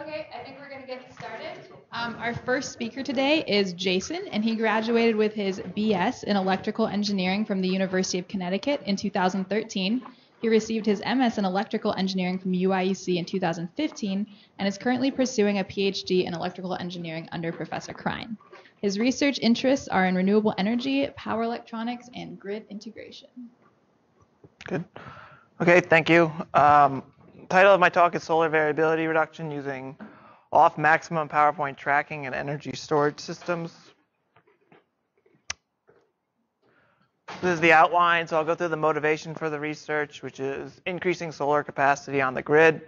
Okay, I think we're going to get started. Um, our first speaker today is Jason, and he graduated with his BS in electrical engineering from the University of Connecticut in 2013. He received his MS in electrical engineering from UIUC in 2015 and is currently pursuing a PhD in electrical engineering under Professor Krein. His research interests are in renewable energy, power electronics, and grid integration. Good. Okay, thank you. Um, title of my talk is Solar Variability Reduction using off maximum power point tracking and energy storage systems. This is the outline, so I'll go through the motivation for the research, which is increasing solar capacity on the grid,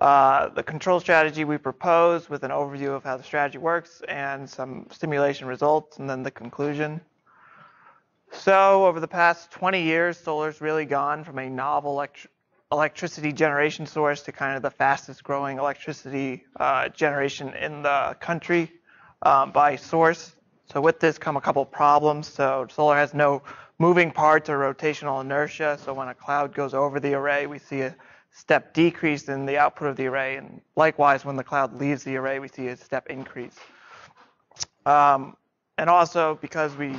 uh, the control strategy we propose with an overview of how the strategy works and some simulation results, and then the conclusion. So over the past 20 years, solar's really gone from a novel electricity generation source to kind of the fastest growing electricity uh, generation in the country um, by source. So with this come a couple problems. So solar has no moving parts or rotational inertia. So when a cloud goes over the array, we see a step decrease in the output of the array. And likewise, when the cloud leaves the array, we see a step increase. Um, and also because we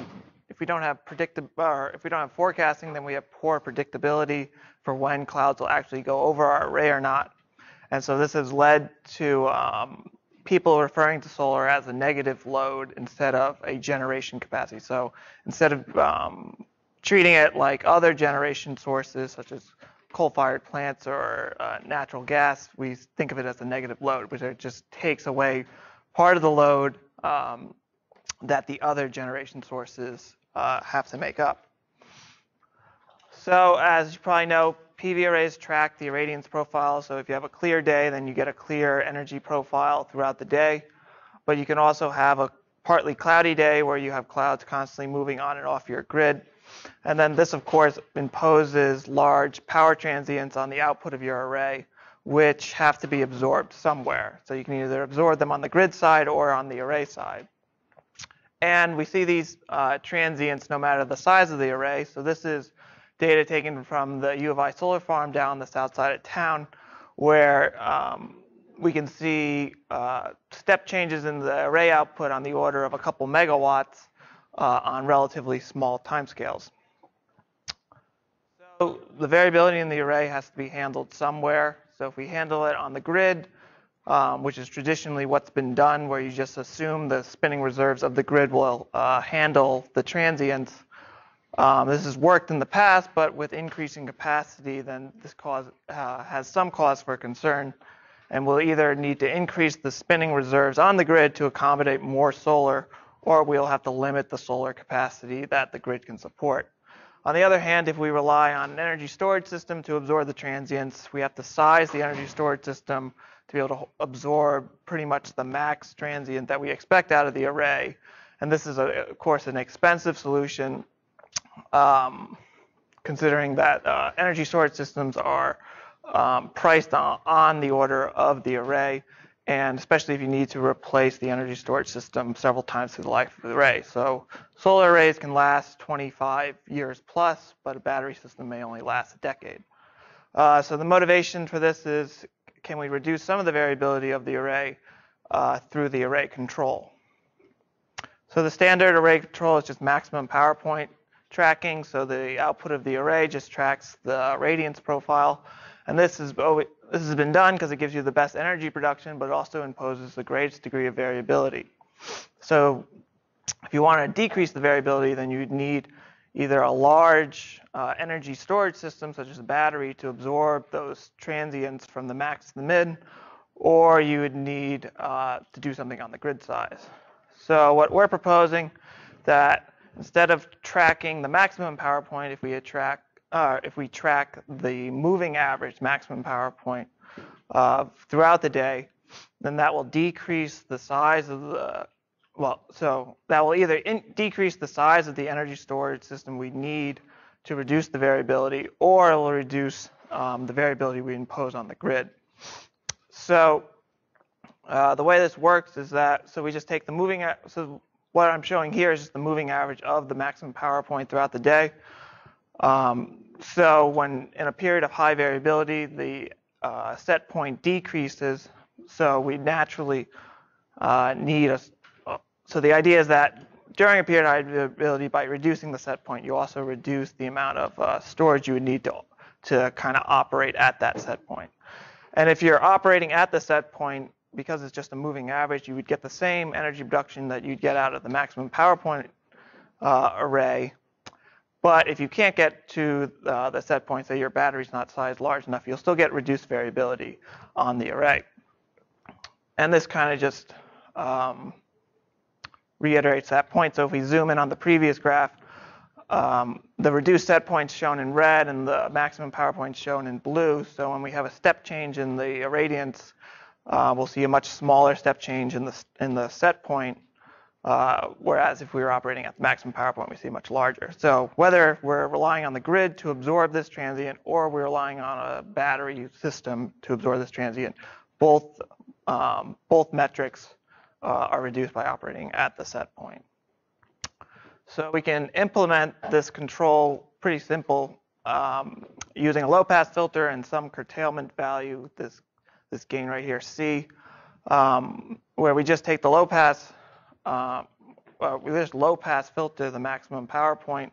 if we don't have predictable or if we don't have forecasting, then we have poor predictability for when clouds will actually go over our array or not. And so this has led to um, people referring to solar as a negative load instead of a generation capacity. So instead of um, treating it like other generation sources, such as coal-fired plants or uh, natural gas, we think of it as a negative load, which just takes away part of the load um, that the other generation sources uh, have to make up. So as you probably know, PV arrays track the irradiance profile. So if you have a clear day, then you get a clear energy profile throughout the day. But you can also have a partly cloudy day where you have clouds constantly moving on and off your grid. And then this, of course, imposes large power transients on the output of your array, which have to be absorbed somewhere. So you can either absorb them on the grid side or on the array side. And we see these uh, transients no matter the size of the array. So this is data taken from the U of I solar farm down the south side of town, where um, we can see uh, step changes in the array output on the order of a couple megawatts uh, on relatively small timescales. So the variability in the array has to be handled somewhere. So if we handle it on the grid, um, which is traditionally what's been done, where you just assume the spinning reserves of the grid will uh, handle the transients. Um, this has worked in the past, but with increasing capacity, then this cause uh, has some cause for concern, and we'll either need to increase the spinning reserves on the grid to accommodate more solar, or we'll have to limit the solar capacity that the grid can support. On the other hand, if we rely on an energy storage system to absorb the transients, we have to size the energy storage system to be able to absorb pretty much the max transient that we expect out of the array. And this is, a, of course, an expensive solution, um, considering that uh, energy storage systems are um, priced on, on the order of the array, and especially if you need to replace the energy storage system several times through the life of the array. So solar arrays can last 25 years plus, but a battery system may only last a decade. Uh, so the motivation for this is can we reduce some of the variability of the array uh, through the array control? So the standard array control is just maximum power point tracking. So the output of the array just tracks the radiance profile. And this, is, this has been done because it gives you the best energy production, but it also imposes the greatest degree of variability. So if you want to decrease the variability, then you'd need either a large uh, energy storage system, such as a battery, to absorb those transients from the max to the mid, or you would need uh, to do something on the grid size. So what we're proposing that instead of tracking the maximum power point, if we attract, uh, if we track the moving average maximum power point uh, throughout the day, then that will decrease the size of the well, so that will either in, decrease the size of the energy storage system we need to reduce the variability, or it will reduce um, the variability we impose on the grid. So uh, the way this works is that, so we just take the moving, so what I'm showing here is just the moving average of the maximum power point throughout the day. Um, so when in a period of high variability, the uh, set point decreases, so we naturally uh, need a. So the idea is that during a period of high variability, by reducing the set point, you also reduce the amount of uh, storage you would need to to kind of operate at that set point. And if you're operating at the set point, because it's just a moving average, you would get the same energy production that you'd get out of the maximum power point uh, array. But if you can't get to uh, the set point, say your battery's not sized large enough, you'll still get reduced variability on the array. And this kind of just um, reiterates that point. So if we zoom in on the previous graph, um, the reduced set points shown in red and the maximum power points shown in blue. So when we have a step change in the irradiance, uh, we'll see a much smaller step change in the, in the set point, uh, whereas if we were operating at the maximum power point, we see much larger. So whether we're relying on the grid to absorb this transient or we're relying on a battery system to absorb this transient, both, um, both metrics uh, are reduced by operating at the set point. So we can implement this control pretty simple um, using a low pass filter and some curtailment value, this, this gain right here, C, um, where we just take the low pass, uh, we just low pass filter the maximum power point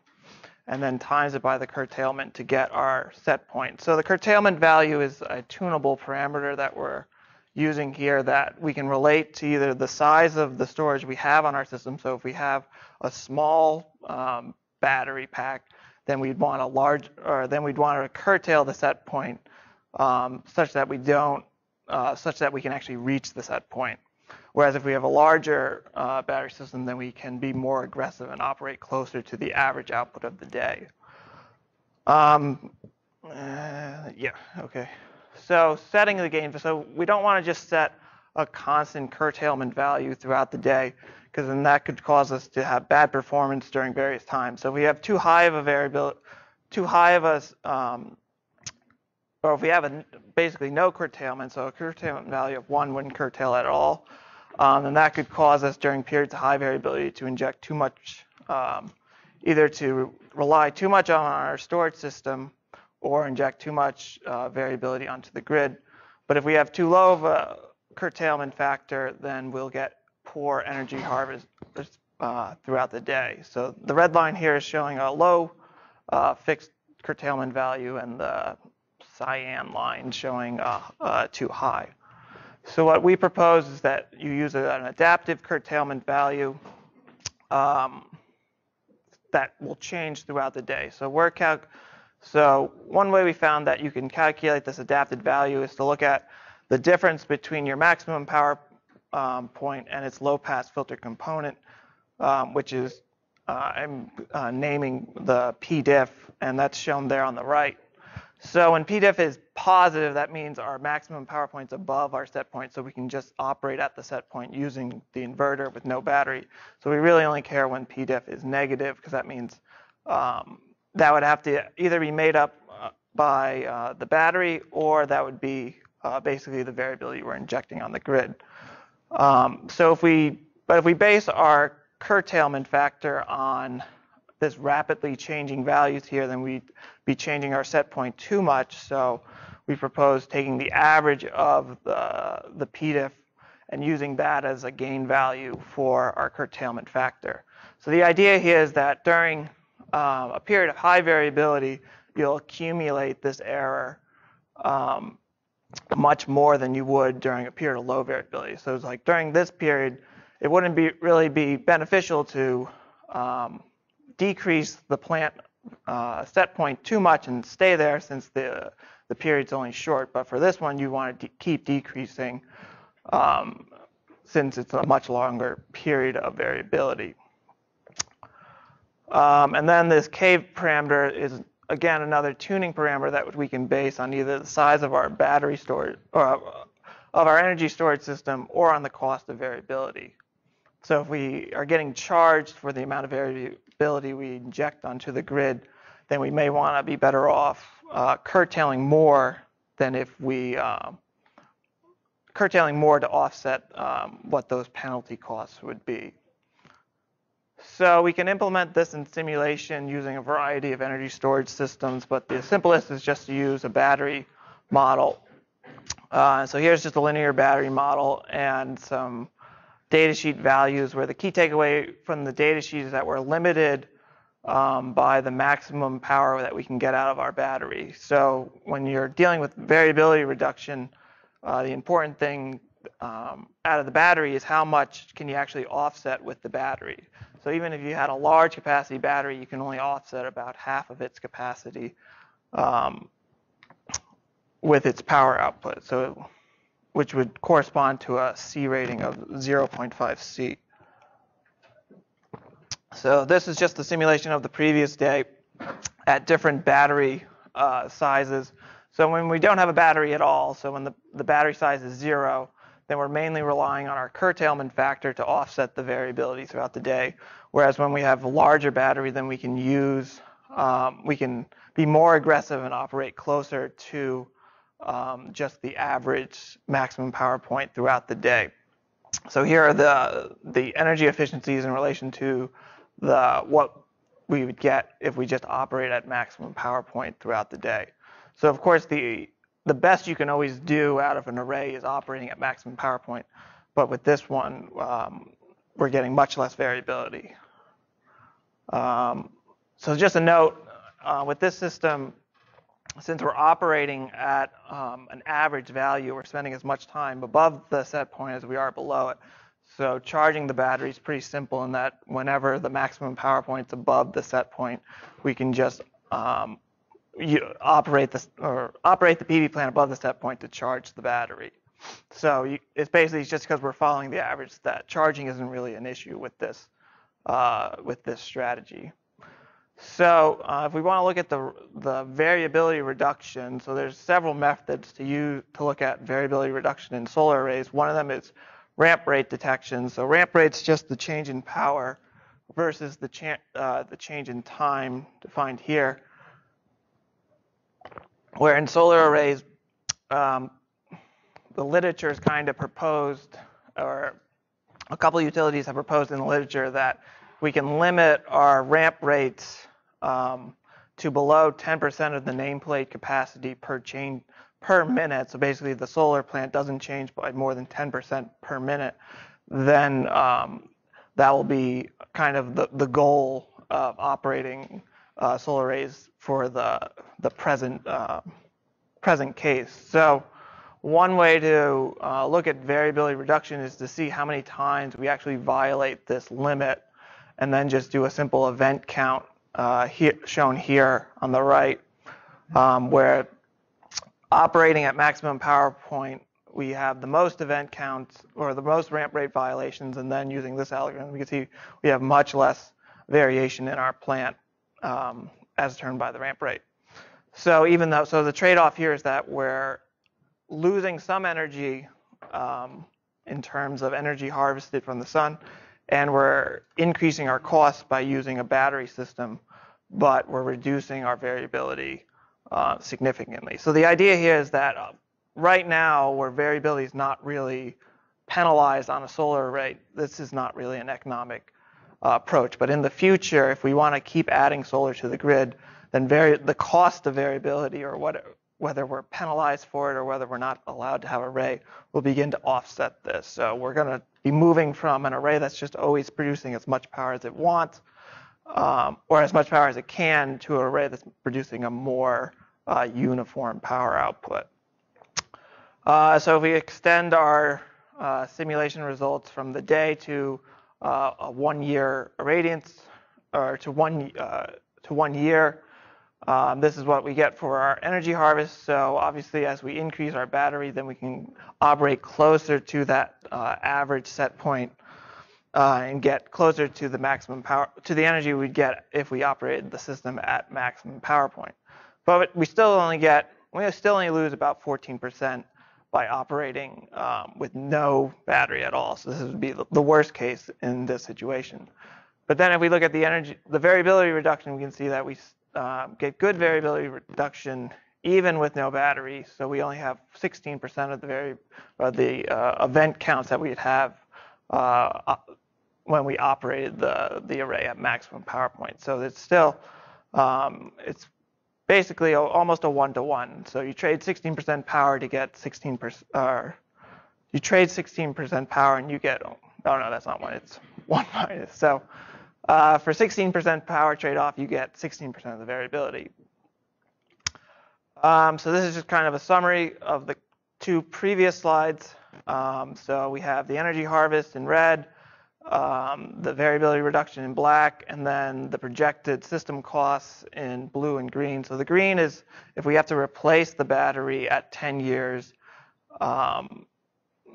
and then times it by the curtailment to get our set point. So the curtailment value is a tunable parameter that we're using here that we can relate to either the size of the storage we have on our system. So if we have a small um, battery pack, then we'd want a large, or then we'd want to curtail the set point um, such that we don't, uh, such that we can actually reach the set point. Whereas if we have a larger uh, battery system, then we can be more aggressive and operate closer to the average output of the day. Um, uh, yeah, okay. So setting the gain, so we don't want to just set a constant curtailment value throughout the day because then that could cause us to have bad performance during various times. So if we have too high of a variability, too high of a, um, or if we have a, basically no curtailment, so a curtailment value of one wouldn't curtail at all, um, then that could cause us during periods of high variability to inject too much, um, either to rely too much on our storage system or inject too much uh, variability onto the grid. But if we have too low of a curtailment factor, then we'll get poor energy harvest uh, throughout the day. So the red line here is showing a low uh, fixed curtailment value and the cyan line showing uh, uh, too high. So what we propose is that you use an adaptive curtailment value um, that will change throughout the day. So we're calculating so one way we found that you can calculate this adapted value is to look at the difference between your maximum power um, point and its low pass filter component, um, which is uh, I'm uh, naming the PDIF, and that's shown there on the right. So when PDIF is positive, that means our maximum power point is above our set point, so we can just operate at the set point using the inverter with no battery. So we really only care when PDIF is negative, because that means um, that would have to either be made up uh, by uh, the battery or that would be uh, basically the variability we're injecting on the grid. Um, so if we, but if we base our curtailment factor on this rapidly changing values here, then we'd be changing our set point too much. So we propose taking the average of the, the PDIF and using that as a gain value for our curtailment factor. So the idea here is that during um, a period of high variability, you'll accumulate this error um, much more than you would during a period of low variability. So it's like during this period, it wouldn't be really be beneficial to um, decrease the plant uh, set point too much and stay there since the the period's only short. But for this one, you want to de- keep decreasing um, since it's a much longer period of variability. Um, and then this K parameter is again another tuning parameter that we can base on either the size of our battery storage or of our energy storage system or on the cost of variability. So if we are getting charged for the amount of we inject onto the grid, then we may want to be better off uh, curtailing more than if we uh, curtailing more to offset um, what those penalty costs would be. So we can implement this in simulation using a variety of energy storage systems, but the simplest is just to use a battery model Uh, so here's just a linear battery model and some datasheet values where the key takeaway from the datasheet is that we're limited um, by the maximum power that we can get out of our battery. So when you're dealing with variability reduction, uh, the important thing um, out of the battery is how much can you actually offset with the battery. So even if you had a large capacity battery, you can only offset about half of its capacity um, with its power output. So which would correspond to a C rating of 0.5 C. So this is just the simulation of the previous day at different battery uh, sizes. So when we don't have a battery at all, so when the, the battery size is zero, then we're mainly relying on our curtailment factor to offset the variability throughout the day. Whereas when we have a larger battery, then we can use, um, we can be more aggressive and operate closer to um, just the average maximum power point throughout the day. So here are the the energy efficiencies in relation to the what we would get if we just operate at maximum power point throughout the day. So of course the the best you can always do out of an array is operating at maximum power point, but with this one um, we're getting much less variability. Um, so just a note, uh, with this system, since we're operating at um, an average value, we're spending as much time above the set point as we are below it. So charging the battery is pretty simple in that whenever the maximum power point is above the set point, we can just um, operate the or operate the PV plant above the set point to charge the battery. So you, it's basically just because we're following the average that charging isn't really an issue with this uh, with this strategy. So uh, if we want to look at the, the variability reduction, so there's several methods to use to look at variability reduction in solar arrays. One of them is ramp rate detection. So ramp rate's just the change in power versus the, cha uh, the change in time defined here. Where in solar arrays, um, the literature is kind of proposed, or a couple utilities have proposed in the literature that we can limit our ramp rates um, to below 10% of the nameplate capacity per chain per minute. So basically, the solar plant doesn't change by more than 10% per minute. Then um, that will be kind of the, the goal of operating uh, solar arrays for the the present uh, present case. So one way to uh, look at variability reduction is to see how many times we actually violate this limit and then just do a simple event count uh, here, shown here on the right, um, where operating at maximum power point, we have the most event counts or the most ramp rate violations, and then using this algorithm, we can see we have much less variation in our plant um, as determined by the ramp rate. So even though, so the trade-off here is that we're losing some energy um, in terms of energy harvested from the sun, and we're increasing our costs by using a battery system, but we're reducing our variability uh, significantly. So the idea here is that uh, right now, where variability is not really penalized on a solar array, this is not really an economic uh, approach. But in the future, if we want to keep adding solar to the grid, then the cost of variability or what, whether we're penalized for it or whether we're not allowed to have a array will begin to offset this. So we're going to be moving from an array that's just always producing as much power as it wants um, or as much power as it can to an array that's producing a more uh, uniform power output. Uh, so if we extend our uh, simulation results from the day to uh, a one year irradiance or to one, uh, to one year, um, this is what we get for our energy harvest. So obviously, as we increase our battery, then we can operate closer to that uh, average set point, uh, and get closer to the maximum power, to the energy we'd get if we operated the system at maximum power point. But we still only get, we still only lose about 14% by operating um, with no battery at all. So this would be the worst case in this situation. But then if we look at the energy, the variability reduction, we can see that we um, get good variability reduction even with no battery. So we only have 16% of the uh, event counts that we'd have uh, when we operated the array at maximum power point. So it's still um, it's basically almost a one to one. So you trade 16% power to get 16%. Uh, you trade 16% power and you get. Oh no, that's not one. It's one minus. So uh, for 16% power trade-off, you get 16% of the variability. Um, so this is just kind of a summary of the two previous slides. Um, so we have the energy harvest in red, um, the variability reduction in black, and then the projected system costs in blue and green. So the green is if we have to replace the battery at 10 years, um,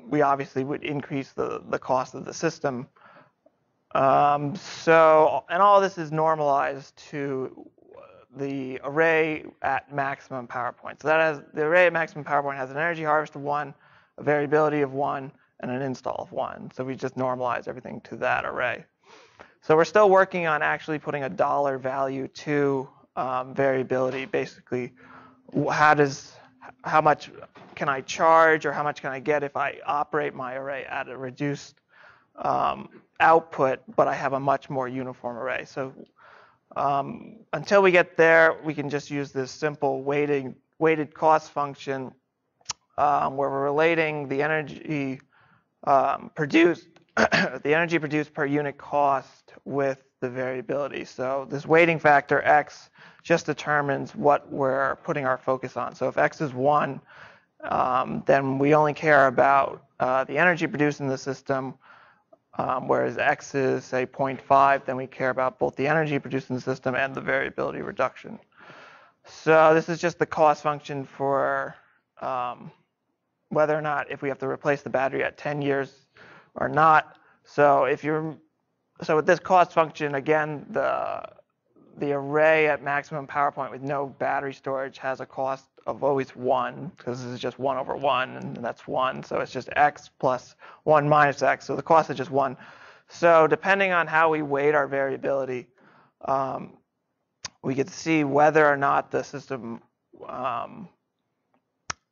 we obviously would increase the, the cost of the system. Um, so, and all this is normalized to the array at maximum power point. So that has the array at maximum power point has an energy harvest of one, a variability of one, and an install of one. So we just normalize everything to that array. So we're still working on actually putting a dollar value to um, variability. Basically, how does how much can I charge or how much can I get if I operate my array at a reduced um, output, but I have a much more uniform array. So um, until we get there, we can just use this simple weighting, weighted cost function um, where we're relating the energy um, produced, the energy produced per unit cost with the variability. So this weighting factor x just determines what we're putting our focus on. So if x is 1, um, then we only care about uh, the energy produced in the system um, whereas X is, say, 0.5, then we care about both the energy produced in the system and the variability reduction. So this is just the cost function for um, whether or not if we have to replace the battery at 10 years or not. So if you're so with this cost function, again, the the array at maximum power point with no battery storage has a cost of always 1 because this is just 1 over 1 and that's 1 so it's just x plus 1 minus x so the cost is just 1 so depending on how we weight our variability um, we can see whether or not the system um,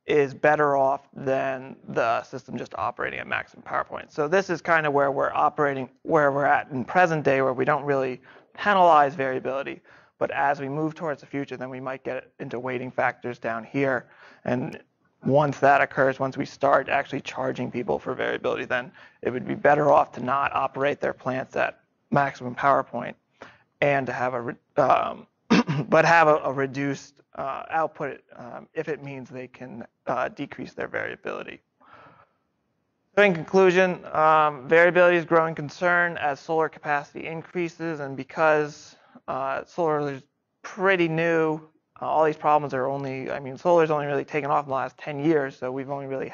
is better off than the system just operating at maximum power point. So this is kind of where we're operating, where we're at in present day, where we don't really penalize variability. But as we move towards the future, then we might get into weighting factors down here. And once that occurs, once we start actually charging people for variability, then it would be better off to not operate their plants at maximum power point and to have a, um, but have a, a reduced uh, output um, if it means they can uh, decrease their variability. So in conclusion, um, variability is growing concern as solar capacity increases, and because uh, solar is pretty new, uh, all these problems are only, I mean, solar's only really taken off in the last 10 years, so we've only really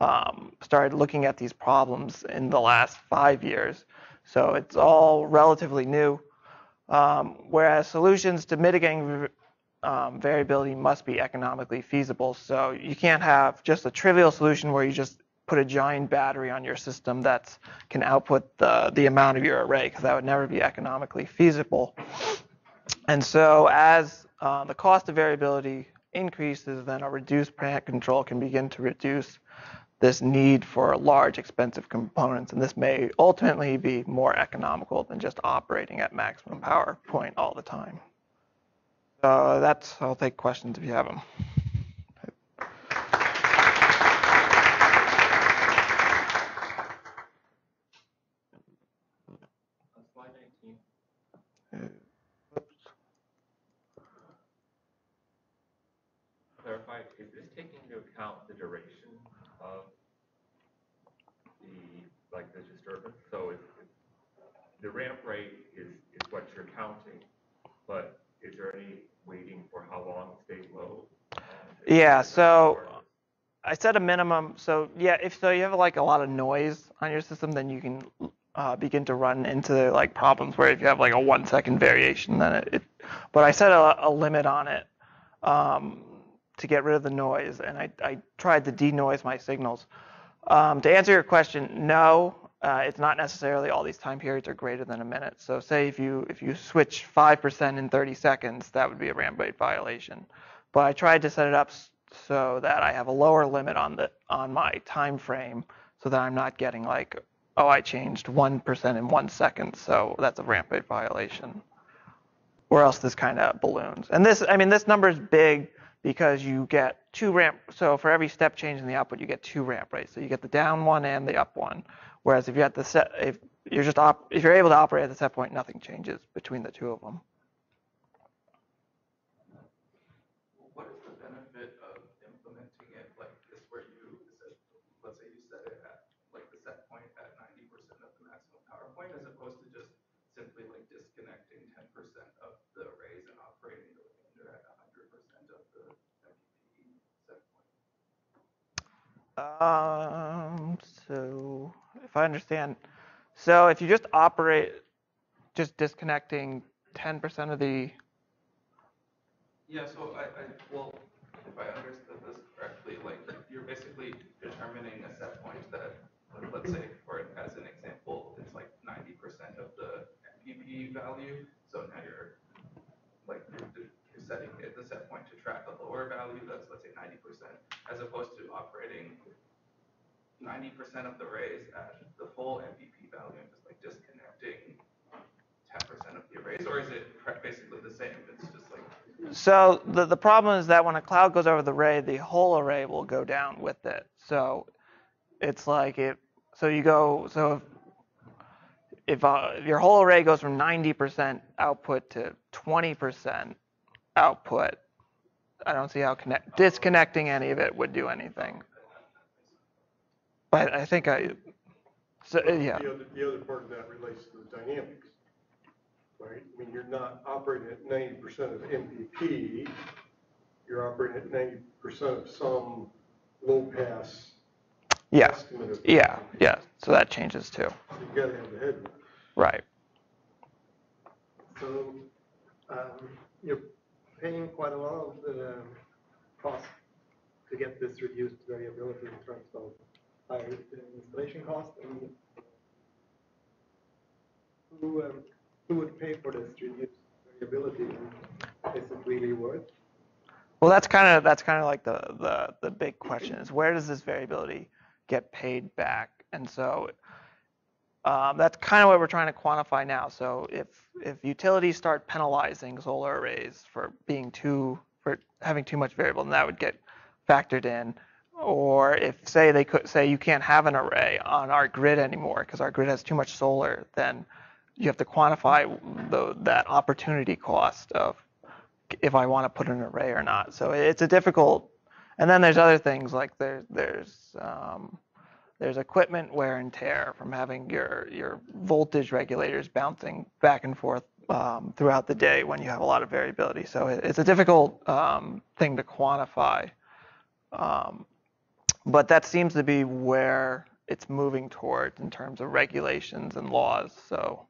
um, started looking at these problems in the last five years. So it's all relatively new. Um, whereas solutions to mitigating um, variability must be economically feasible. So you can't have just a trivial solution where you just put a giant battery on your system that can output the, the amount of your array because that would never be economically feasible. And so as uh, the cost of variability increases, then a reduced plant control can begin to reduce this need for large, expensive components. And this may ultimately be more economical than just operating at maximum power point all the time. So that's, I'll take questions if you have them. Clarify, is this taking into account the duration of the, like, the disturbance? So if, if the ramp rate is, is what you're counting, but is there any waiting for how long it stays low? Yeah, so I set a minimum. So yeah, if so you have like a lot of noise on your system, then you can uh, begin to run into like problems where if you have like a one second variation, then it. it but I set a, a limit on it um, to get rid of the noise, and I, I tried to denoise my signals. Um, to answer your question, no, uh, it's not necessarily all these time periods are greater than a minute. So say if you if you switch 5% in 30 seconds, that would be a ramp rate violation. But I tried to set it up so that I have a lower limit on the on my time frame, so that I'm not getting like oh, I changed 1% in one second, so that's a ramp rate violation. or else this kind of balloons. And this, I mean, this number is big because you get two ramp. So for every step change in the output, you get two ramp rates. So you get the down one and the up one. Whereas if you have the set, if you're just op, if you're able to operate at the set point, nothing changes between the two of them. What is the benefit of implementing it like this where you, set- let's say you set it at, like the set point at ninety percent of the maximum power point as opposed to just simply like disconnecting ten percent of the arrays and operating the remainder at hundred percent of the MPPT set point? Um, so if I understand, so if you just operate, just disconnecting 10% of the, Yeah, so I, I, well, if I understood this correctly, like, you're basically determining a set point that, let's say, for, as an example, it's like ninety percent of the MPP value, so now you're, like, you're, you're setting the set point to track a lower value, that's, let's say, ninety percent, as opposed to operating ninety percent of the arrays at the full MPP value and just like disconnecting ten percent of the arrays, or is it basically the same, it's just like so the, the problem is that when a cloud goes over the array, the whole array will go down with it. So it's like it, so you go, so if, if, uh, if your whole array goes from 90% output to 20% output, I don't see how connect, disconnecting any of it would do anything. But I think I, so, uh, yeah. The other, the other part of that relates to the dynamics, right? I mean, you're not operating at ninety percent of MPP, you're operating at ninety percent of some low pass Yeah, estimate of. yeah, yeah. So that changes too. So you gotta have the headroom. Right. So, um, you're paying quite a lot of the cost to get this reduced variability in terms of higher installation cost and who, um, who would pay for this reduced variability? and Is it really worth? Well, that's kind of that's kind of like the, the the big question is where does this variability get paid back? And so um, that's kind of what we're trying to quantify now. So if if utilities start penalizing solar arrays for being too for having too much variable, then that would get factored in. Or if say they could say you can't have an array on our grid anymore because our grid has too much solar, then you have to quantify the, that opportunity cost of if I want to put an array or not. So it's a difficult. And then there's other things like there's there's um, there's equipment wear and tear from having your your voltage regulators bouncing back and forth um, throughout the day when you have a lot of variability. So it, it's a difficult um, thing to quantify. Um, but that seems to be where it's moving towards in terms of regulations and laws. So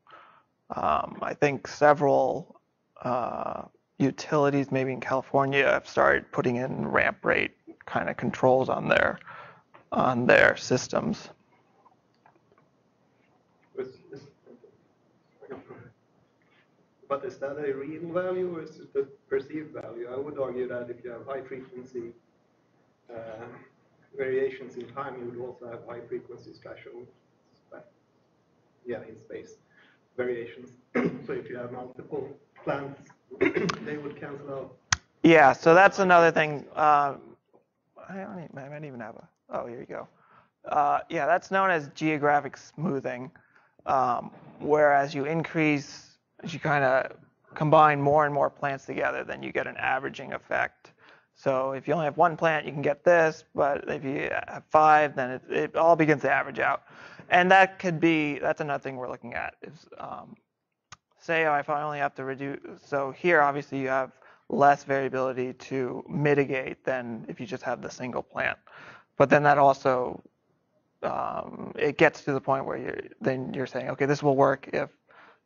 um, I think several uh, utilities, maybe in California, have started putting in ramp rate kind of controls on their on their systems. But is that a real value or is it a perceived value? I would argue that if you have high frequency uh, variations in time, you would also have high frequency spatial, yeah, in space variations. So if you have multiple plants, they would cancel out. Yeah, so that's another thing. Uh, I, don't even, I might even have a. Oh, here you go. Uh, yeah, that's known as geographic smoothing. Um, whereas you increase, as you kind of combine more and more plants together, then you get an averaging effect. So if you only have one plant, you can get this, but if you have five, then it, it all begins to average out. And that could be, that's another thing we're looking at is, um, say if I only have to reduce, so here obviously you have less variability to mitigate than if you just have the single plant. But then that also, um, it gets to the point where you're, then you're saying, okay, this will work if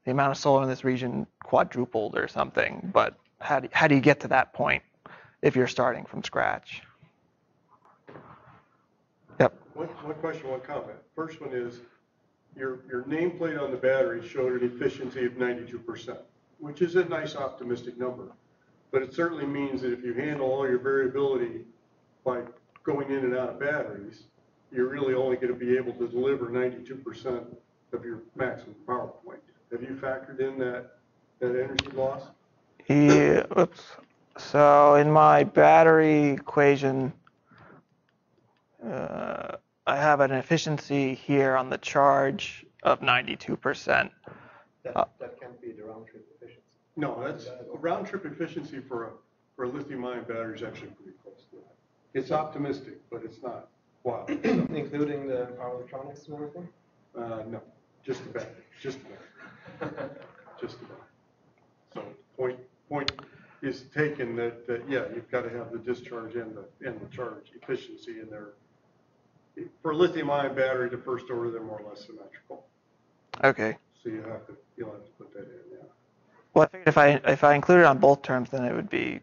the amount of solar in this region quadrupled or something. But how do, how do you get to that point if you're starting from scratch? Yep. One, one question, one comment. First one is, your, your nameplate on the battery showed an efficiency of ninety-two percent, which is a nice optimistic number. But it certainly means that if you handle all your variability by going in and out of batteries, you're really only gonna be able to deliver ninety-two percent of your maximum power point. Have you factored in that, that energy loss? Yeah, oops. So in my battery equation, uh, I have an efficiency here on the charge of 92%. That, Uh, that can't be the round trip efficiency. No, that's, a round trip efficiency for a, for a lithium ion battery is actually pretty close to that. It's optimistic, but it's not wow. Including the power electronics and everything? Uh, no, just the battery, just about, just about. So point, point is taken that, that, yeah, you've got to have the discharge and the, and the charge efficiency in there. For a lithium ion battery, the first order, they're more or less symmetrical. Okay. So you have to, you'll have to put that in, yeah. Well, I figured if I if I include it on both terms, then it would be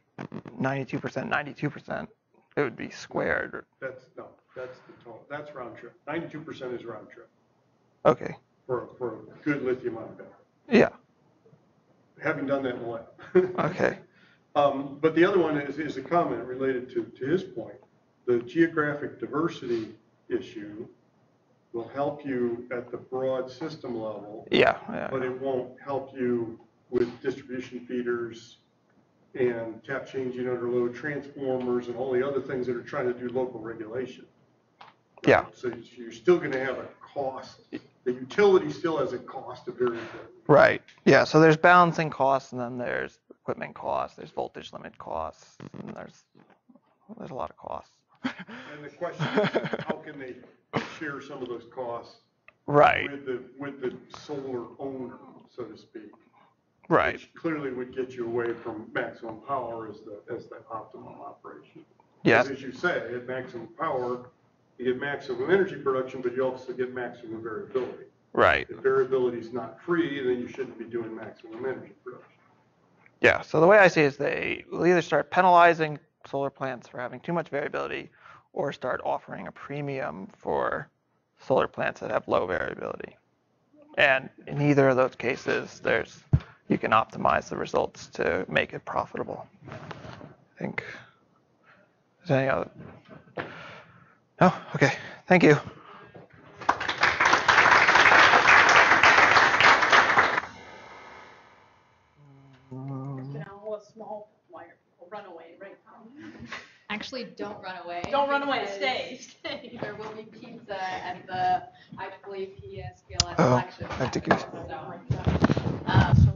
92%, 92%. It would be squared. That's, no, that's the total, that's round trip. Ninety-two percent is round trip Okay. for, for a good lithium ion battery. Yeah. Having done that in the lab. Okay. Um, but the other one is, is a comment related to, to his point. The geographic diversity issue will help you at the broad system level, Yeah. yeah. but it won't help you with distribution feeders and tap changing under load transformers and all the other things that are trying to do local regulation. Yeah. So you're still gonna have a cost, the utility still has a cost of variability. Right. Yeah. So there's balancing costs, and then there's equipment costs. There's voltage limit costs. And mm-hmm. there's there's a lot of costs. And the question is, how can they share some of those costs right. with the, with the solar owner, so to speak? Right. Which clearly would get you away from maximum power as the, as the optimum operation. Yes. As you say, at maximum power, you get maximum energy production, but you also get maximum variability. Right. If variability is not free, then you shouldn't be doing maximum energy production. Yeah. So the way I see it is they will either start penalizing solar plants for having too much variability, or start offering a premium for solar plants that have low variability. And in either of those cases, there's you can optimize the results to make it profitable. I think. Is there any other? No. Okay. Thank you. now a small wire, runaway, right, Tom? Actually, don't run away. Don't run away, stay, stay. There will be pizza at the IEEE PSPLS Oh, election. I have to give- So, um,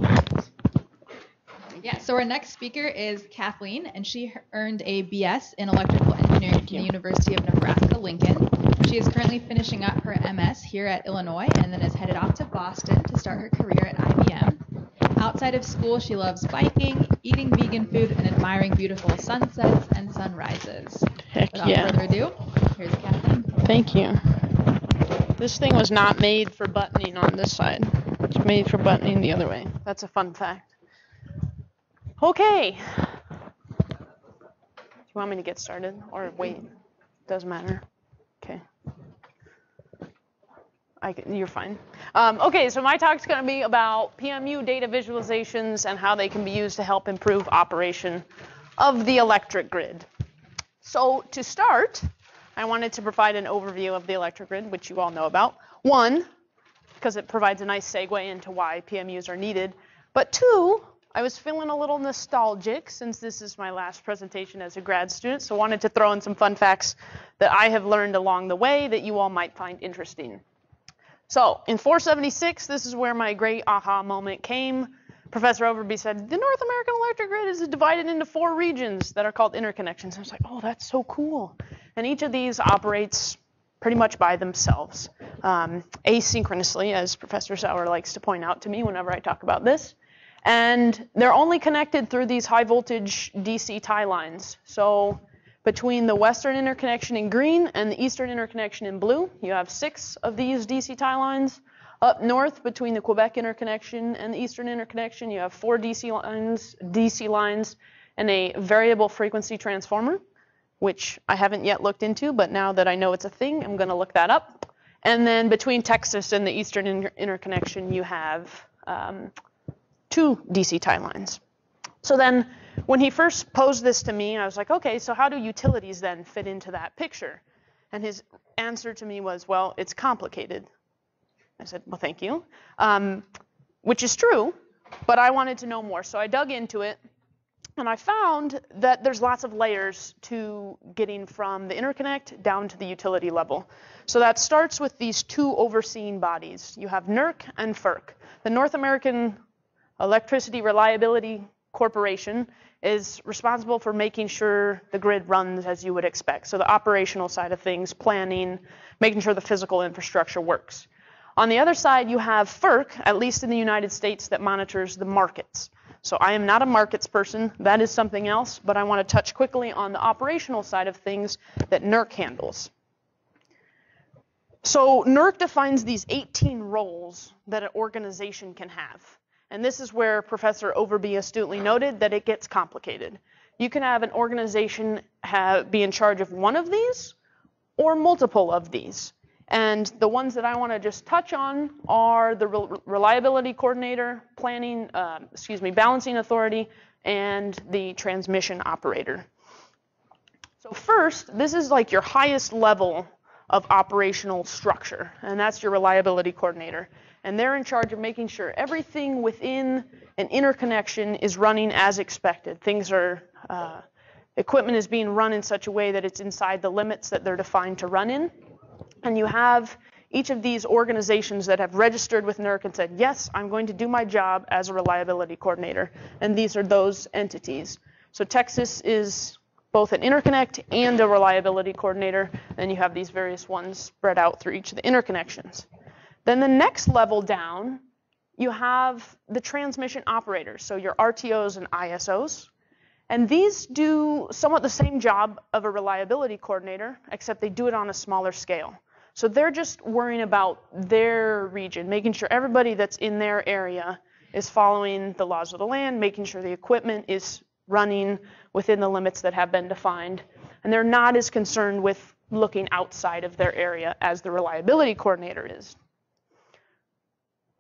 Yeah, so our next speaker is Kathleen, and she earned a BS in electrical engineering from the University of Nebraska Lincoln. She is currently finishing up her MS here at Illinois and then is headed off to Boston to start her career at IBM. Outside of school, she loves biking, eating vegan food, and admiring beautiful sunsets and sunrises. Heck Without yeah. further ado, here's Kathleen. Thank you. This thing was not made for buttoning on this side. It's made for buttoning the other way. That's a fun fact. Okay. Do you want me to get started or wait? Doesn't matter. Okay. I you're fine. Um, okay, so my talk's going to be about PMU data visualizations and how they can be used to help improve operation of the electric grid. So to start, I wanted to provide an overview of the electric grid, which you all know about. One, because it provides a nice segue into why PMUs are needed. But two, I was feeling a little nostalgic since this is my last presentation as a grad student, so wanted to throw in some fun facts that I have learned along the way that you all might find interesting. So in 476, this is where my great aha moment came. Professor Overbye said, the North American electric grid is divided into four regions that are called interconnections. I was like, oh, that's so cool. And each of these operates pretty much by themselves, um, asynchronously, as Professor Sauer likes to point out to me whenever I talk about this. And they're only connected through these high voltage DC tie lines. So between the western interconnection in green and the eastern interconnection in blue, you have six of these DC tie lines. Up north, between the Quebec interconnection and the eastern interconnection, you have four DC lines, DC lines, and a variable frequency transformer, which I haven't yet looked into, but now that I know it's a thing, I'm going to look that up. And then between Texas and the eastern inter- interconnection, you have um, two DC tie lines. So then, when he first posed this to me, I was like, okay, so how do utilities then fit into that picture? And his answer to me was, well, it's complicated. I said, well, thank you. Um, which is true, but I wanted to know more. So I dug into it And I found that there's lots of layers to getting from the interconnect down to the utility level. So that starts with these two overseeing bodies. You have NERC and FERC. The North American Electricity Reliability Corporation is responsible for making sure the grid runs as you would expect. So the operational side of things, planning, making sure the physical infrastructure works. On the other side, you have FERC, at least in the United States, that monitors the markets. So I am not a markets person, that is something else, but I want to touch quickly on the operational side of things that NERC handles. So NERC defines these 18 roles that an organization can have. And this is where Professor Overbye astutely noted that it gets complicated. You can have an organization have, be in charge of one of these or multiple of these. And the ones that I want to just touch on are the reliability coordinator, planning, uh, excuse me, balancing authority, and the transmission operator. So first, this is like your highest level of operational structure, and that's your reliability coordinator. And they're in charge of making sure everything within an interconnection is running as expected. Things are, uh, equipment is being run in such a way that it's inside the limits that they're defined to run in. And you have each of these organizations that have registered with NERC and said, yes, I'm going to do my job as a reliability coordinator. And these are those entities. So Texas is both an interconnect and a reliability coordinator. Then you have these various ones spread out through each of the interconnections. Then the next level down, you have the transmission operators, so your RTOs and ISOs. And these do somewhat the same job of a reliability coordinator, except they do it on a smaller scale. So they're just worrying about their region, making sure everybody that's in their area is following the laws of the land, making sure the equipment is running within the limits that have been defined. And they're not as concerned with looking outside of their area as the reliability coordinator is.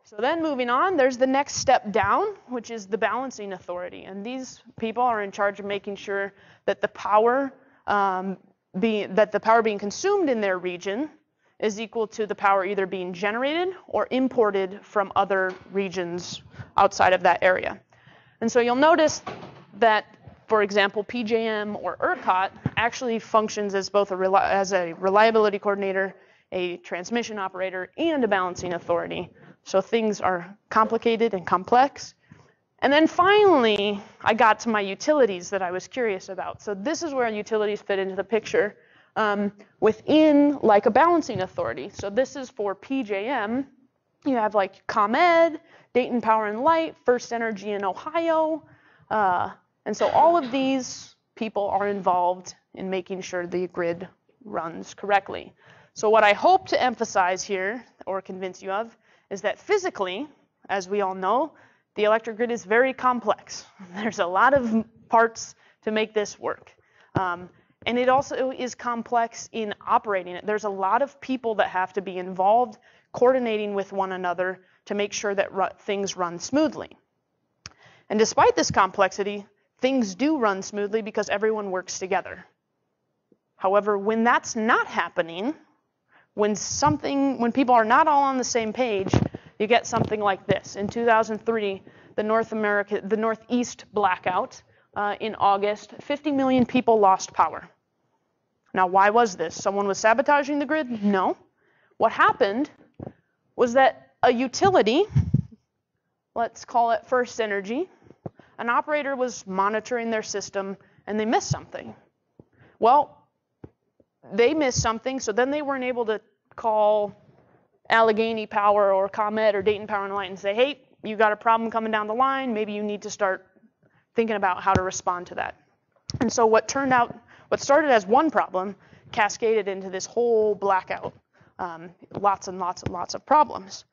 So then moving on, there's the next step down, which is the balancing authority. And these people are in charge of making sure that the power um, that the power being consumed in their region is equal to the power either being generated or imported from other regions outside of that area. And so you'll notice that, for example, PJM or ERCOT actually functions as both a, as a reliability coordinator, a transmission operator, and a balancing authority. So things are complicated and complex. And then finally, I got to my utilities that I was curious about. So this is where utilities fit into the picture um, within like a balancing authority. So this is for PJM. You have like ComEd, Dayton Power and Light, First Energy in Ohio, uh, and so all of these people are involved in making sure the grid runs correctly. So what I hope to emphasize here, or convince you of, is that physically, as we all know, the electric grid is very complex. There's a lot of parts to make this work. Um, and it also is complex in operating it. There's a lot of people that have to be involved, coordinating with one another to make sure that ru things run smoothly. And despite this complexity, things do run smoothly because everyone works together. However, when that's not happening, when something, when people are not all on the same page, you get something like this. In 2003, the North America, the Northeast blackout uh, in August, 50 million people lost power. Now, why was this? Someone was sabotaging the grid? No. What happened was that a utility, let's call it First Energy, an operator was monitoring their system and they missed something. Well, they missed something, so then they weren't able to call Allegheny Power or ComEd or Dayton Power and Light and say, hey, you got a problem coming down the line. Maybe you need to start thinking about how to respond to that. And so what turned out, what started as one problem, cascaded into this whole blackout. Um, lots and lots and lots of problems.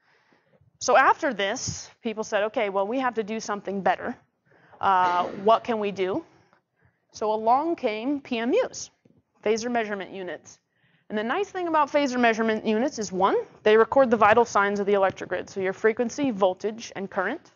So after this, people said, okay, well, we have to do something better. Uh, what can we do? So along came PMUs, phasor measurement units. And the nice thing about phasor measurement units is one, they record the vital signs of the electric grid, so your frequency, voltage, and current.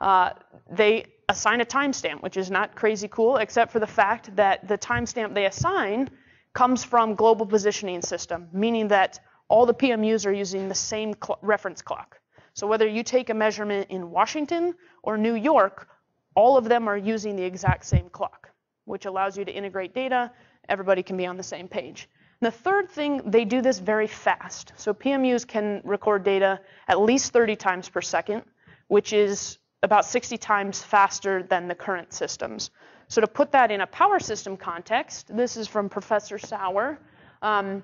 Uh, they assign a timestamp, which is not crazy cool, except for the fact that the timestamp they assign comes from global positioning system, meaning that all the PMUs are using the same cl reference clock. So whether you take a measurement in Washington or New York, all of them are using the exact same clock, which allows you to integrate data. Everybody can be on the same page. And the third thing, they do this very fast. So PMUs can record data at least 30 times per second, which is about 60 times faster than the current systems. So to put that in a power system context, this is from Professor Sauer. Um,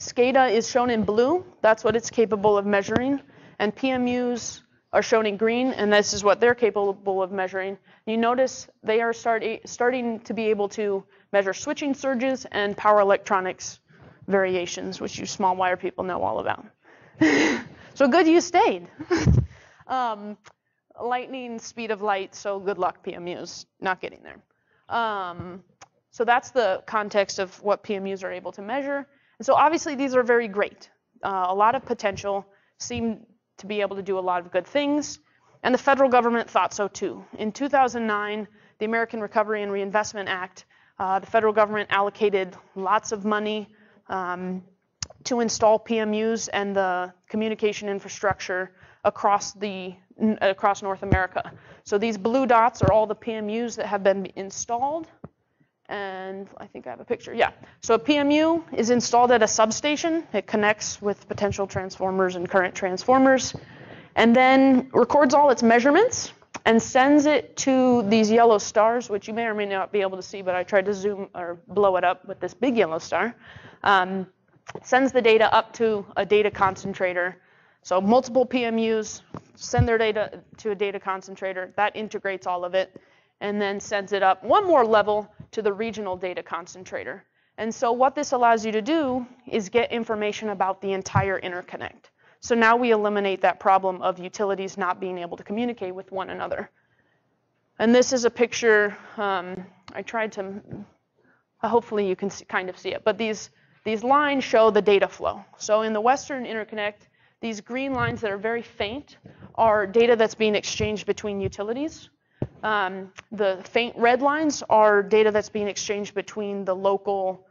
SCADA is shown in blue. That's what it's capable of measuring. And PMUs are shown in green, and this is what they're capable of measuring. You notice they are start, starting to be able to measure switching surges and power electronics variations, which you small wire people know all about. so good you stayed. um, lightning speed of light, so good luck PMUs, not getting there. Um, so that's the context of what PMUs are able to measure. And so obviously these are very great. Uh, a lot of potential, seem to be able to do a lot of good things. And the federal government thought so too. In 2009, the American Recovery and Reinvestment Act, uh, the federal government allocated lots of money um, to install PMUs and the communication infrastructure across the across North America. So these blue dots are all the PMUs that have been installed. And I think I have a picture. Yeah. So a PMU is installed at a substation. It connects with potential transformers and current transformers, and then records all its measurements and sends it to these yellow stars, which you may or may not be able to see, but I tried to zoom or blow it up with this big yellow star. Um, sends the data up to a data concentrator so multiple PMUs send their data to a data concentrator. That integrates all of it and then sends it up one more level to the regional data concentrator. And so what this allows you to do is get information about the entire interconnect. So now we eliminate that problem of utilities not being able to communicate with one another. And this is a picture, um, I tried to, hopefully you can see, kind of see it, but these, these lines show the data flow. So in the Western Interconnect, these green lines that are very faint are data that's being exchanged between utilities. Um, the faint red lines are data that's being exchanged between the local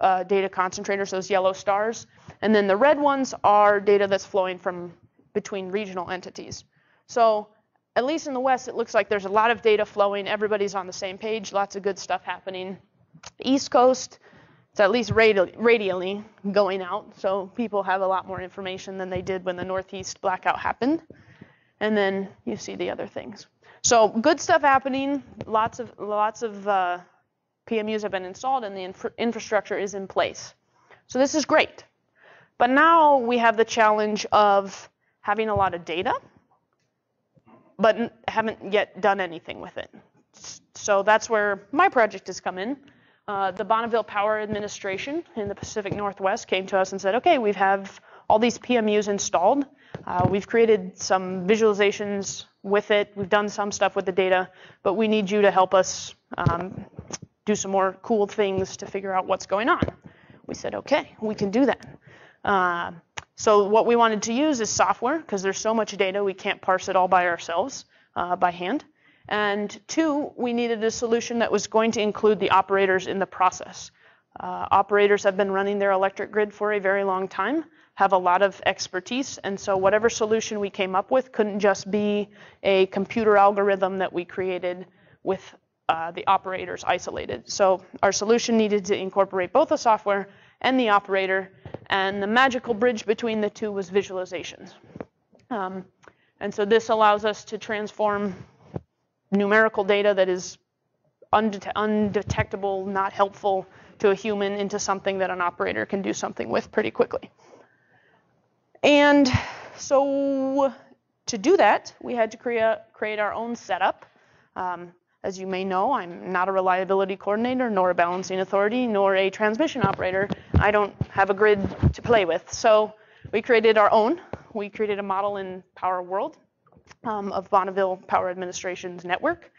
uh, data concentrators, those yellow stars. And then the red ones are data that's flowing from between regional entities. So at least in the West, it looks like there's a lot of data flowing. Everybody's on the same page, lots of good stuff happening. East Coast, it's at least radially going out, so people have a lot more information than they did when the Northeast blackout happened. And then you see the other things. So good stuff happening. Lots of lots of uh, PMUs have been installed, and the infra infrastructure is in place. So this is great. But now we have the challenge of having a lot of data, but haven't yet done anything with it. So that's where my project has come in. Uh, the Bonneville Power Administration in the Pacific Northwest came to us and said, okay, we have all these PMUs installed. Uh, we've created some visualizations with it. We've done some stuff with the data, but we need you to help us um, do some more cool things to figure out what's going on. We said, okay, we can do that. Uh, so what we wanted to use is software because there's so much data we can't parse it all by ourselves uh, by hand. And two, we needed a solution that was going to include the operators in the process. Uh, operators have been running their electric grid for a very long time, have a lot of expertise, and so whatever solution we came up with couldn't just be a computer algorithm that we created with uh, the operators isolated. So our solution needed to incorporate both the software and the operator, and the magical bridge between the two was visualizations. Um, and so this allows us to transform numerical data that is undete undetectable, not helpful to a human into something that an operator can do something with pretty quickly. And so to do that, we had to create, create our own setup. Um, as you may know, I'm not a reliability coordinator, nor a balancing authority, nor a transmission operator. I don't have a grid to play with. So we created our own. We created a model in Power World um, of Bonneville Power Administration's network.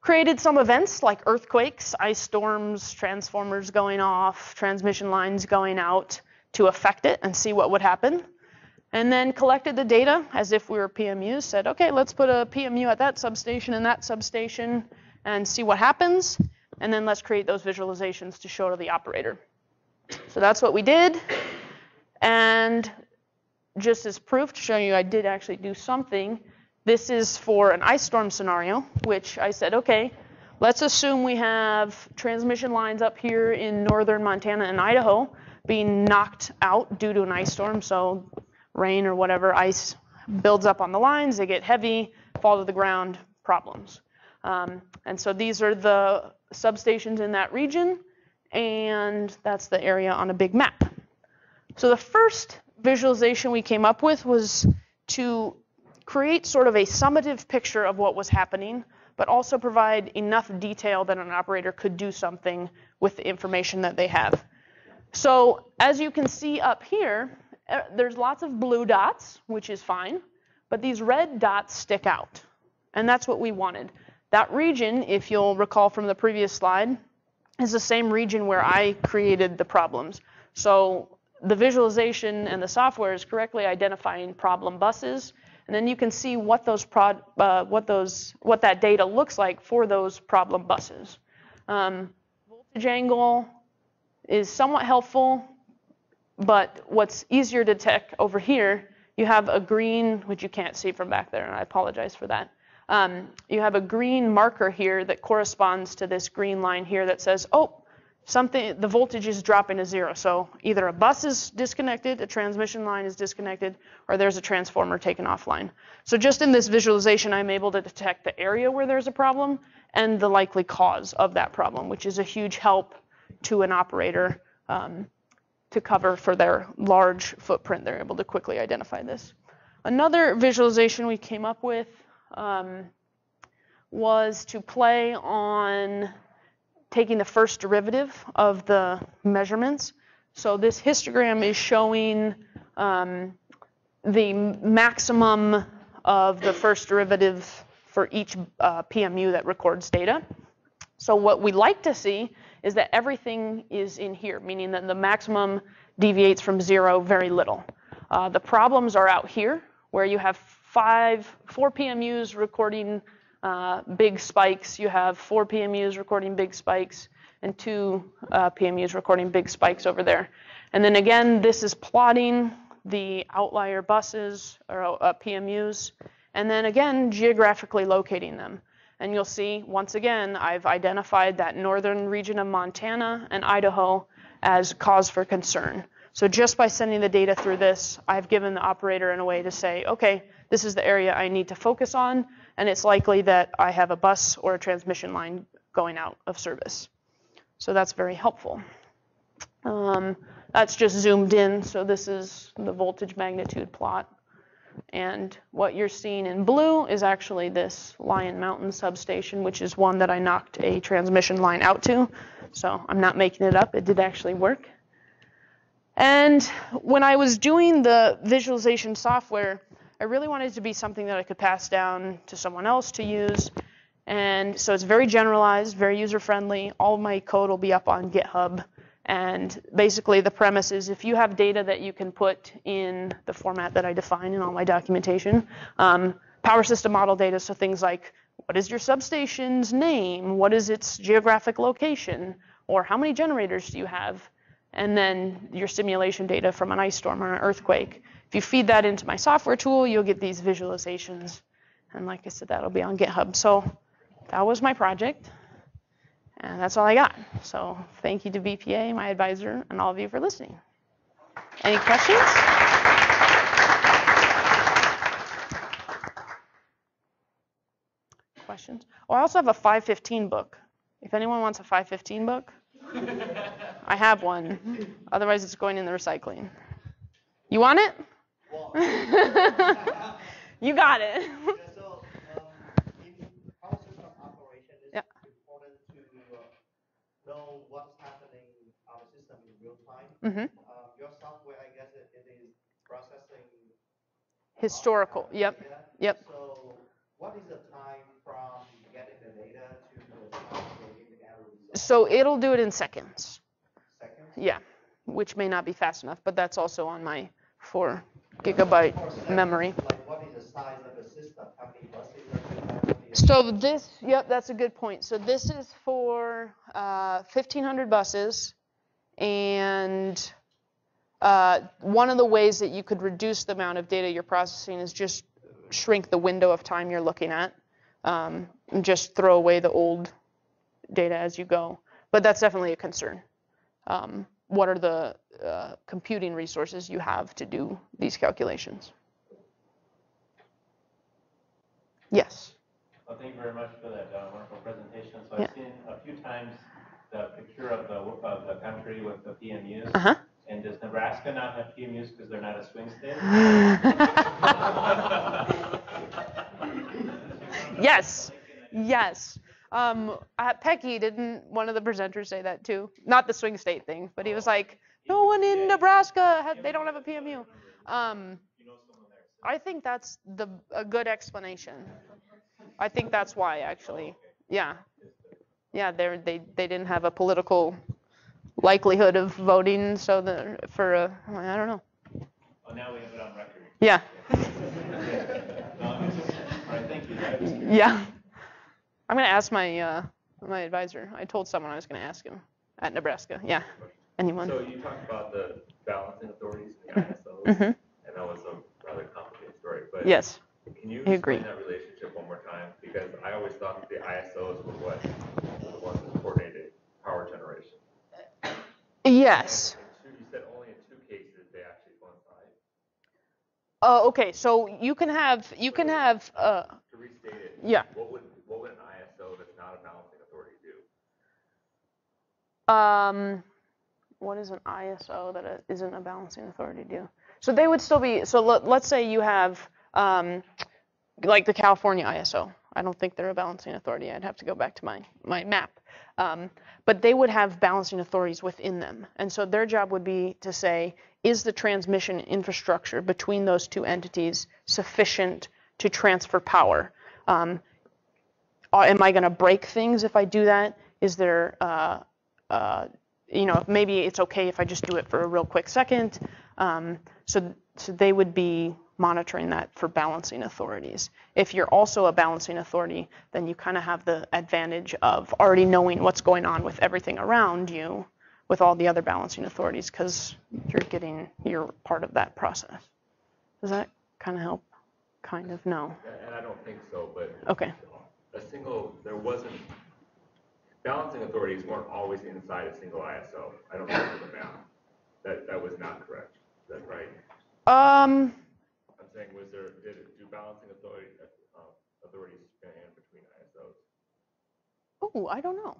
Created some events like earthquakes, ice storms, transformers going off, transmission lines going out to affect it and see what would happen. And then collected the data as if we were PMUs, said, okay, let's put a PMU at that substation and that substation and see what happens. And then let's create those visualizations to show to the operator. So that's what we did. And just as proof to show you I did actually do something, This is for an ice storm scenario, which I said, okay, let's assume we have transmission lines up here in northern Montana and Idaho being knocked out due to an ice storm. So rain or whatever, ice builds up on the lines, they get heavy, fall to the ground, problems. Um, and so these are the substations in that region, and that's the area on a big map. So the first visualization we came up with was to create sort of a summative picture of what was happening, but also provide enough detail that an operator could do something with the information that they have. So as you can see up here, uh, there's lots of blue dots, which is fine, but these red dots stick out. And that's what we wanted. That region, if you'll recall from the previous slide, is the same region where I created the problems. So the visualization and the software is correctly identifying problem buses, and then you can see what those prod, uh, what those what that data looks like for those problem buses. Um, voltage angle is somewhat helpful, but what's easier to detect over here, you have a green, which you can't see from back there, and I apologize for that. Um, you have a green marker here that corresponds to this green line here that says, oh, something, the voltage is dropping to zero. So either a bus is disconnected, a transmission line is disconnected, or there's a transformer taken offline. So just in this visualization, I'm able to detect the area where there's a problem and the likely cause of that problem, which is a huge help to an operator um, to cover for their large footprint. They're able to quickly identify this. Another visualization we came up with um, was to play on taking the first derivative of the measurements. So this histogram is showing um, the maximum of the first derivative for each uh, PMU that records data. So what we like to see is that everything is in here, meaning that the maximum deviates from zero very little. Uh, the problems are out here, where you have five, four PMUs recording uh, big spikes. You have four PMUs recording big spikes and two uh, PMUs recording big spikes over there. And then again, this is plotting the outlier buses or uh, PMUs, and then again, geographically locating them. And you'll see, once again, I've identified that northern region of Montana and Idaho as cause for concern. So just by sending the data through this, I've given the operator in a way to say, okay, this is the area I need to focus on, and it's likely that I have a bus or a transmission line going out of service. So that's very helpful. Um, that's just zoomed in, so this is the voltage magnitude plot. And what you're seeing in blue is actually this Lion Mountain substation, which is one that I knocked a transmission line out to. So I'm not making it up, it did actually work. And when I was doing the visualization software, I really wanted it to be something that I could pass down to someone else to use. And so it's very generalized, very user friendly. All my code will be up on GitHub. And basically, the premise is if you have data that you can put in the format that I define in all my documentation, um, power system model data, so things like what is your substation's name? What is its geographic location? Or how many generators do you have? and then your simulation data from an ice storm or an earthquake. If you feed that into my software tool, you'll get these visualizations. And like I said, that'll be on GitHub. So that was my project. And that's all I got. So thank you to BPA, my advisor, and all of you for listening. Any questions? Questions? Oh, I also have a 515 book. If anyone wants a 515 book, I have one. Otherwise, it's going in the recycling. You want it? you got it. So, um, in power system operation, it's Yeah. important to uh, know what's happening in our system in real time. hmm Uh, Your software, I guess, it, it is processing historical. Yep. Data. Yep. So, what is the time from getting the data to the time the So it'll do it in seconds. Seconds? Yeah, which may not be fast enough, but that's also on my four gigabyte memory. So this, yep, that's a good point. So this is for uh, 1,500 buses, and uh, one of the ways that you could reduce the amount of data you're processing is just shrink the window of time you're looking at um, and just throw away the old data as you go. But that's definitely a concern. Um, what are the uh, computing resources you have to do these calculations? Yes. Well, thank you very much for that uh, wonderful presentation. So Yeah. I've seen a few times the picture of the, of the country with the PMUs. Uh-huh. And does Nebraska not have PMUs because they're not a swing state? yes. Yes. Um, at Pecky, didn't one of the presenters say that too? Not the swing state thing, but he was like, no one in Nebraska, have, they don't have a PMU. Um, I think that's the a good explanation. I think that's why, actually. Yeah. Yeah, they they they didn't have a political likelihood of voting, so the for a I don't know. Well, now we have it on record. Yeah. All right, thank you. That was good. Yeah. I'm gonna ask my uh, my advisor. I told someone I was gonna ask him at Nebraska. Yeah. Anyone? So you talked about the balancing authorities and the ISOs, Mhm. and that was a rather complicated story, but. Yes. Can you I agree. explain that relationship one more time? Because I always thought that the ISOs were what, were the ones that coordinated power generation. Yes. Two- You said only in two cases they actually coincide. Uh, okay. So you can have you can have uh, To restate it. Yeah. What would, what would an ISO that's not a balancing authority do? Um, what is an ISO that isn't a balancing authority do? So they would still be. So let, let's say you have um, like the California ISO. I don't think they're a balancing authority. I'd have to go back to my my map. Um, but they would have balancing authorities within them, and so their job would be to say, is the transmission infrastructure between those two entities sufficient to transfer power? Um, uh, am I going to break things if I do that? Is there, uh, uh, you know, maybe it's okay if I just do it for a real quick second. Um, so, so they would be monitoring that for balancing authorities. If you're also a balancing authority, then you kind of have the advantage of already knowing what's going on with everything around you, with all the other balancing authorities, because you're getting, you're part of that process. Does that kind of help? Kind of, no. And I don't think so, but. Okay. A single, there wasn't, balancing authorities weren't always inside a single ISO. I don't remember the map. That, that was not correct. Is that right? Um, I'm saying, was there, did, do balancing authority, uh, authorities span between ISOs? oh, I don't know.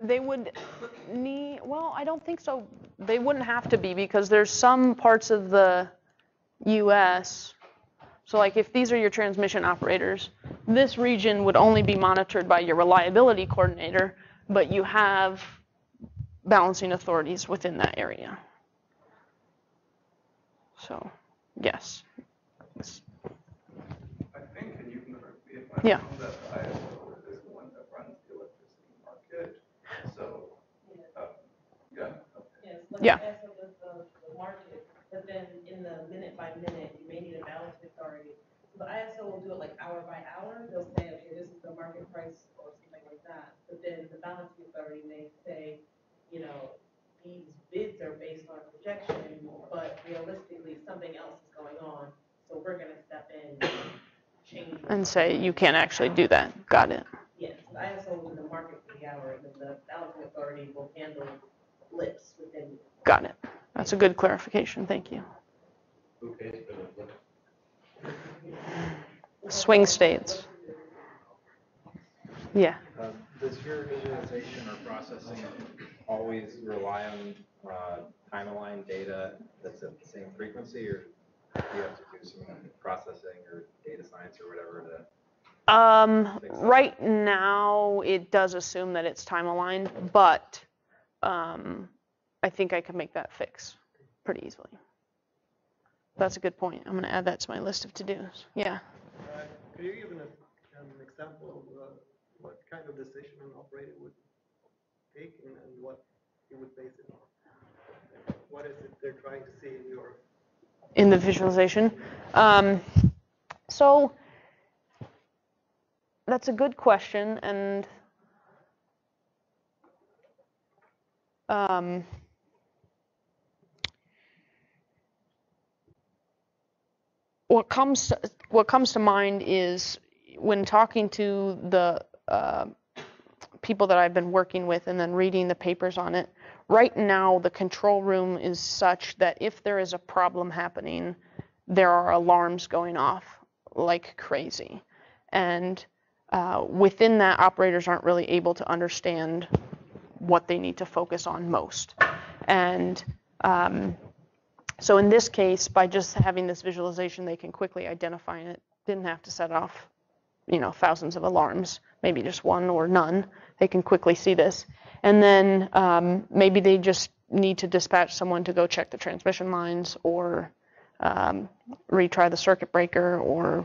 They would need, well, I don't think so. They wouldn't have to be because there's some parts of the US. So like if these are your transmission operators, this region would only be monitored by your reliability coordinator, but you have balancing authorities within that area. So, yes. I think, and you can correct me if I'm Yeah. wrong, that ISO is the one that runs the electricity market. So, uh, yeah, okay. Yeah. as with the, the market, but then in the minute by minute, you may need a balancing authority. So the ISO will do it like hour by hour, they'll say, okay, this is the market price or something like that. But then the balancing authority may say, you know, these bids are based on projection, but realistically, something else is going on. So we're gonna step in, and change. And say you can't actually do that. Got it. Yes, the ISO will do the market for the hour, and then the balancing authority will handle blips within Got it. That's a good clarification. Thank you. Who pays for the flip? Swing states. Yeah. Does your visualization or processing always rely on uh, time-aligned data that's at the same frequency, or do you have to do some processing or data science or whatever to? Um, right now, it does assume that it's time aligned, but um, I think I can make that fix pretty easily. That's a good point. I'm going to add that to my list of to-dos. Yeah. Uh, Could you give an, an example of uh, what kind of decision an operator would take and and what he would base it on? What is it they're trying to see in your, in the visualization. Um, so that's a good question, and um, what comes what comes to mind is when talking to the uh, people that I've been working with and then reading the papers on it. Right now, the control room is such that if there is a problem happening, there are alarms going off like crazy, and uh, within that, operators aren't really able to understand what they need to focus on most, and um, so in this case, by just having this visualization, they can quickly identify it. Didn't have to set off, you know, thousands of alarms, maybe just one or none. They can quickly see this. And then um, maybe they just need to dispatch someone to go check the transmission lines or um, retry the circuit breaker or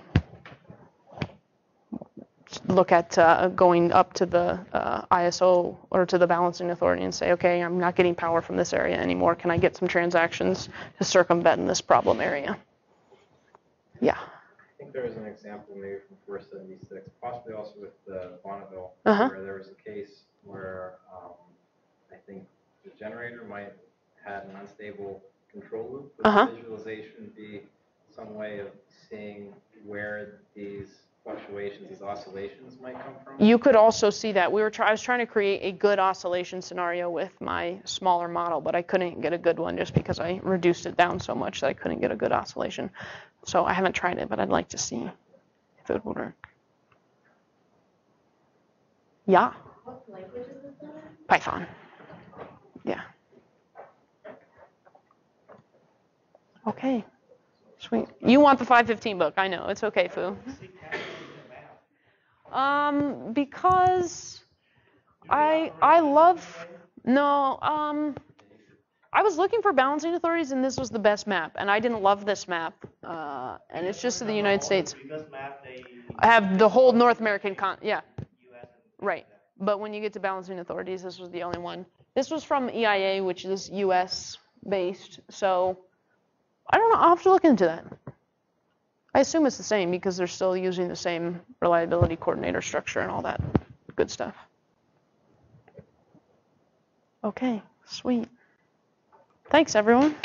look at uh, going up to the uh, ISO or to the balancing authority and say, okay, I'm not getting power from this area anymore. Can I get some transactions to circumvent in this problem area? Yeah. I think there was an example maybe from 476, possibly also with the Bonneville, Uh-huh. where there was a case where um, I think the generator might had an unstable control loop. Would Uh-huh. the visualization be some way of seeing where these fluctuations, these oscillations might come from? You could also see that. We were try- I was trying to create a good oscillation scenario with my smaller model, but I couldn't get a good one just because I reduced it down so much that I couldn't get a good oscillation. So I haven't tried it, but I'd like to see if it would work. Yeah, What language is this in? Python. Yeah. Okay. Sweet. You want the 515 book? I know. It's okay, Fu. Um, because I I love no um. I was looking for balancing authorities, and this was the best map, and I didn't love this map. Uh, and it's just to the United States. I have the whole North American con. Yeah. Right. But when you get to balancing authorities, this was the only one. This was from EIA, which is U.S. based. So I don't know. I'll have to look into that. I assume it's the same because they're still using the same reliability coordinator structure and all that good stuff. Okay, sweet. Thanks, everyone.